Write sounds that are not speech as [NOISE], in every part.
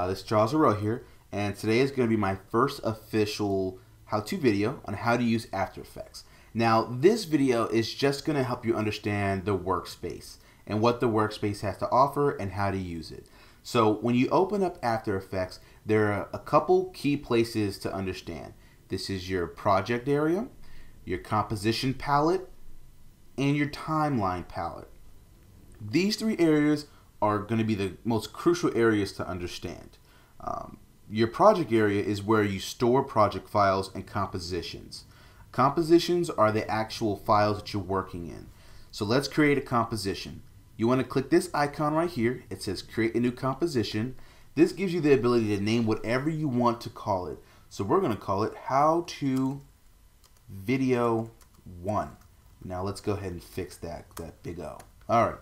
Uh, this is Charles Heureaux here, and today is going to be my first official how-to video on how to use After Effects. Now, this video is just going to help you understand the workspace and what the workspace has to offer and how to use it. So when you open up After Effects, there are a couple key places to understand. This is your project area, your composition palette, and your timeline palette. These three areas are going to be the most crucial areas to understand. Um, your project area is where you store project files and compositions. Compositions are the actual files that you're working in. So let's create a composition. You want to click this icon right here. It says create a new composition. This gives you the ability to name whatever you want to call it. So we're going to call it how to video 1. Now let's go ahead and fix that, that big O. All right.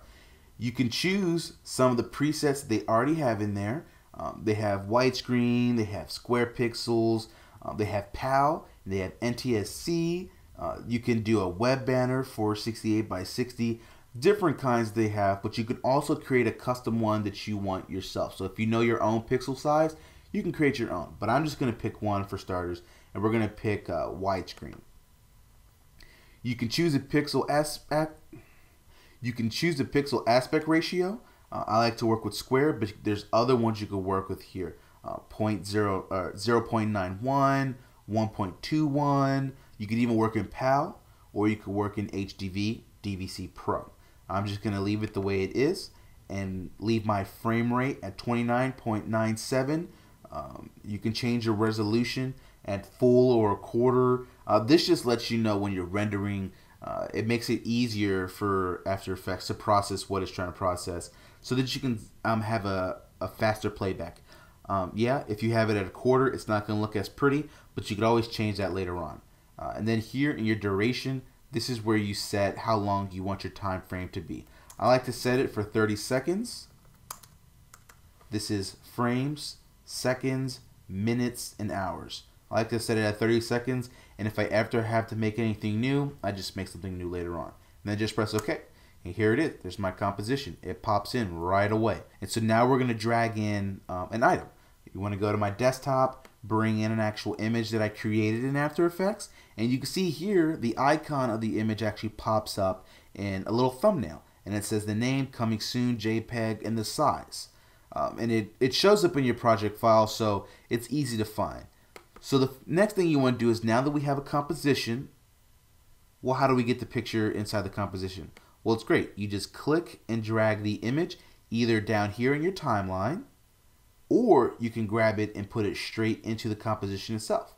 You can choose some of the presets they already have in there. Um, they have widescreen, they have square pixels, uh, they have PAL, they have NTSC. Uh, you can do a web banner for 68 by 60 different kinds they have, but you can also create a custom one that you want yourself. So if you know your own pixel size, you can create your own. But I'm just going to pick one for starters, and we're going to pick uh, widescreen. You can choose a pixel aspect. You can choose the pixel aspect ratio. Uh, I like to work with square, but there's other ones you could work with here. Uh, 0, uh, 0 0.91, 1.21. You could even work in PAL, or you could work in HDV, DVC Pro. I'm just going to leave it the way it is and leave my frame rate at 29.97. Um, you can change your resolution at full or a quarter. Uh, this just lets you know when you're rendering. Uh, it makes it easier for After Effects to process what it's trying to process so that you can um, have a, a faster playback. Um, yeah, if you have it at a quarter, it's not going to look as pretty, but you could always change that later on. Uh, and then here in your duration, this is where you set how long you want your time frame to be. I like to set it for 30 seconds. This is frames, seconds, minutes, and hours. I like to set it at 30 seconds, and if I ever have to make anything new, I just make something new later on. And then just press OK. And here it is. There's my composition. It pops in right away. And so now we're going to drag in um, an item. You want to go to my desktop, bring in an actual image that I created in After Effects, and you can see here the icon of the image actually pops up in a little thumbnail. And it says the name, coming soon, JPEG, and the size. Um, and it, it shows up in your project file, so it's easy to find. So the next thing you want to do is now that we have a composition, well, how do we get the picture inside the composition? Well, it's great. You just click and drag the image either down here in your timeline, or you can grab it and put it straight into the composition itself.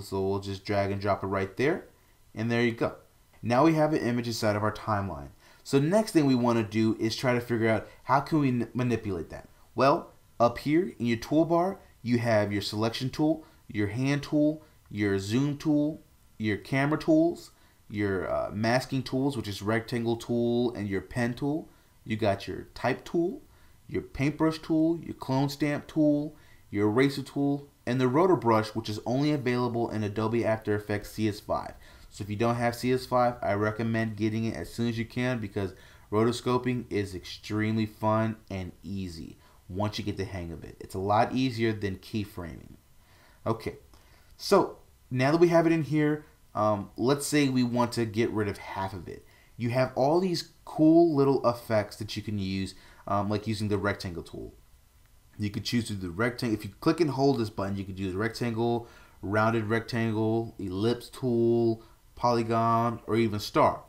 So we'll just drag and drop it right there, and there you go. Now we have an image inside of our timeline. So next thing we want to do is try to figure out how can we manipulate that. Well, up here in your toolbar, you have your selection tool, your hand tool, your zoom tool, your camera tools, your uh, masking tools, which is rectangle tool and your pen tool. You got your type tool, your paintbrush tool, your clone stamp tool, your eraser tool, and the Roto Brush, which is only available in Adobe After Effects CS5. So if you don't have CS5, I recommend getting it as soon as you can because rotoscoping is extremely fun and easy once you get the hang of it. It's a lot easier than keyframing. Okay, so now that we have it in here, um, let's say we want to get rid of half of it. You have all these cool little effects that you can use, um, like using the rectangle tool. You could choose to do the rectangle. If you click and hold this button, you could use rectangle, rounded rectangle, ellipse tool, polygon, or even star.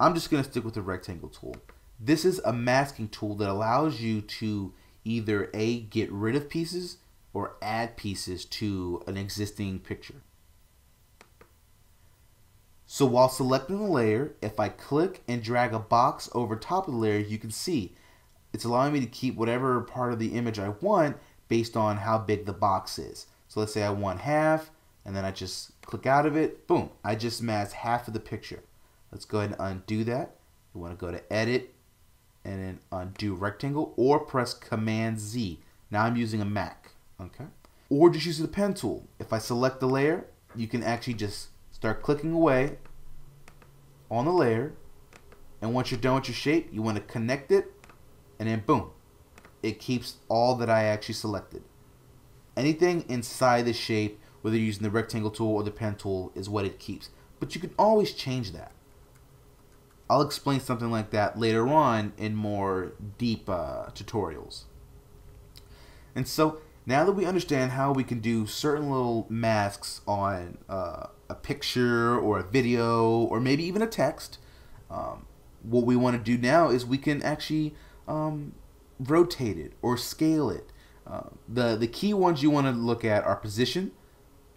I'm just going to stick with the rectangle tool. This is a masking tool that allows you to either A, get rid of pieces, or add pieces to an existing picture. So while selecting the layer, if I click and drag a box over top of the layer, you can see it's allowing me to keep whatever part of the image I want based on how big the box is. So let's say I want half, and then I just click out of it, boom, I just masked half of the picture. Let's go ahead and undo that. You want to go to edit and then undo rectangle or press command Z. Now I'm using a Mac, okay? Or just use the pen tool. If I select the layer, you can actually just start clicking away on the layer. And once you're done with your shape, you want to connect it and then boom, it keeps all that I actually selected. Anything inside the shape, whether you're using the rectangle tool or the pen tool, is what it keeps. But you can always change that. I'll explain something like that later on in more deep uh, tutorials. And so now that we understand how we can do certain little masks on uh, a picture or a video or maybe even a text, um, what we want to do now is we can actually um, rotate it or scale it. Uh, the, the key ones you want to look at are position.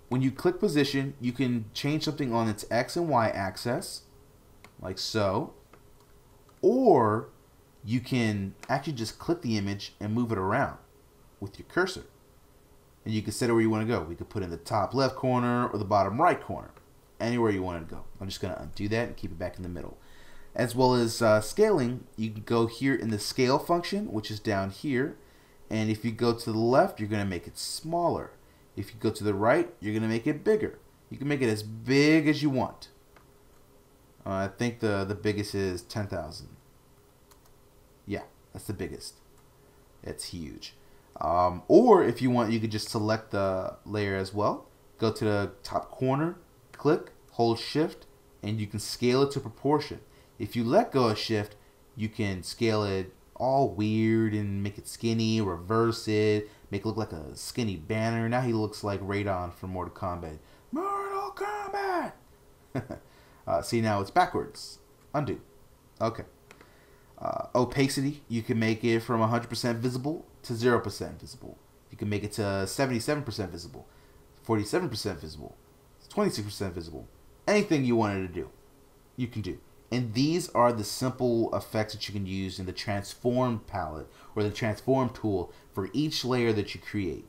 When you click position, you can change something on its X and Y axis, like so. Or you can actually just click the image and move it around with your cursor and you can set it where you want to go. We could put in the top left corner or the bottom right corner, anywhere you want to go. I'm just going to undo that and keep it back in the middle. As well as uh, scaling, you can go here in the scale function, which is down here. And if you go to the left, you're going to make it smaller. If you go to the right, you're going to make it bigger. You can make it as big as you want. Uh, I think the, the biggest is 10,000. Yeah, that's the biggest. It's huge. Um, or if you want, you could just select the layer as well. Go to the top corner, click, hold shift, and you can scale it to proportion. If you let go of shift, you can scale it all weird and make it skinny, reverse it, make it look like a skinny banner. Now he looks like Raiden from Mortal Kombat. Mortal Kombat! [LAUGHS] uh, see, now it's backwards. Undo. Okay. Uh, opacity, you can make it from 100% visible to 0% visible. You can make it to 77% visible, 47% visible, 26% visible. Anything you wanted to do, you can do. And these are the simple effects that you can use in the transform palette or the transform tool for each layer that you create.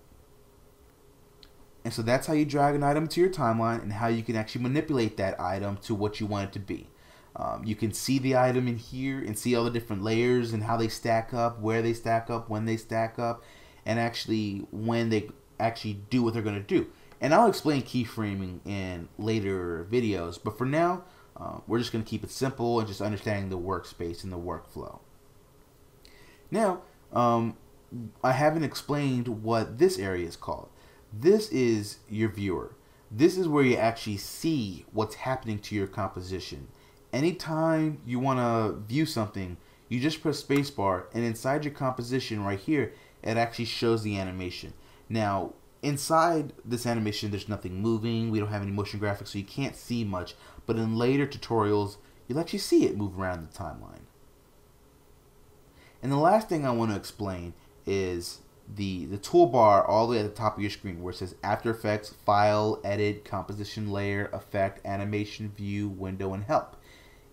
And so that's how you drag an item to your timeline and how you can actually manipulate that item to what you want it to be. Um, you can see the item in here and see all the different layers and how they stack up, where they stack up, when they stack up, and actually when they actually do what they're going to do. And I'll explain keyframing in later videos, but for now, uh, we're just going to keep it simple and just understanding the workspace and the workflow. Now, um, I haven't explained what this area is called. This is your viewer. This is where you actually see what's happening to your composition anytime you want to view something, you just press spacebar, and inside your composition right here, it actually shows the animation. Now, inside this animation, there's nothing moving. We don't have any motion graphics, so you can't see much. But in later tutorials, you'll actually see it move around the timeline. And the last thing I want to explain is the, the toolbar all the way at the top of your screen where it says After Effects, File, Edit, Composition Layer, Effect, Animation, View, Window, and Help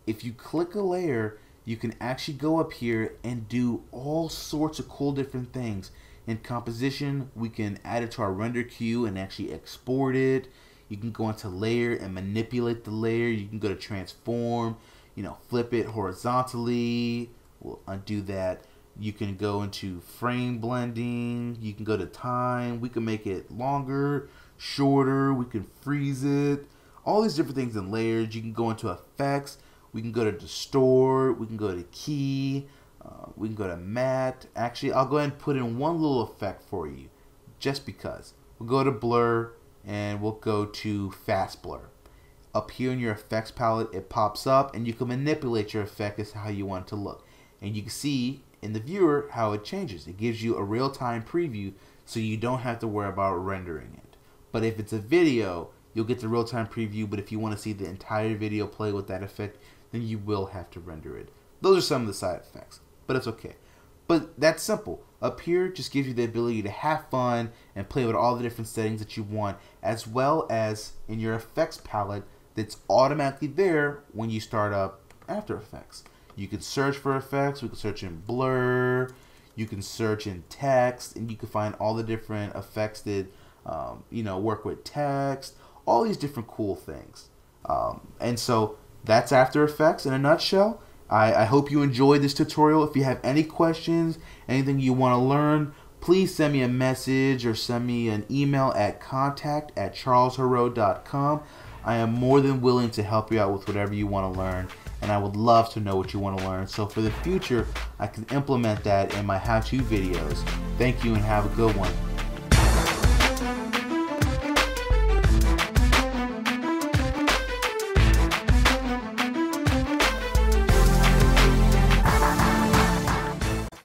if you click a layer, you can actually go up here and do all sorts of cool different things. In composition, we can add it to our render queue and actually export it. You can go into layer and manipulate the layer. You can go to transform, you know, flip it horizontally. We'll undo that. You can go into frame blending. You can go to time. We can make it longer, shorter. We can freeze it. All these different things in layers. You can go into effects we can go to distort. We can go to key. Uh, we can go to matte. Actually, I'll go ahead and put in one little effect for you, just because. We'll go to blur and we'll go to fast blur. Up here in your effects palette, it pops up and you can manipulate your effect as how you want it to look. And you can see in the viewer how it changes. It gives you a real-time preview so you don't have to worry about rendering it. But if it's a video, you'll get the real-time preview, but if you want to see the entire video play with that effect, then you will have to render it. Those are some of the side effects, but it's okay. But that's simple. Up here just gives you the ability to have fun and play with all the different settings that you want, as well as in your effects palette that's automatically there when you start up After Effects. You can search for effects, we can search in blur, you can search in text, and you can find all the different effects that um, you know work with text, all these different cool things. Um, and so that's After Effects in a nutshell. I, I hope you enjoyed this tutorial. If you have any questions, anything you want to learn, please send me a message or send me an email at contact at charlesheureaux.com. I am more than willing to help you out with whatever you want to learn, and I would love to know what you want to learn. So for the future, I can implement that in my how-to videos. Thank you and have a good one.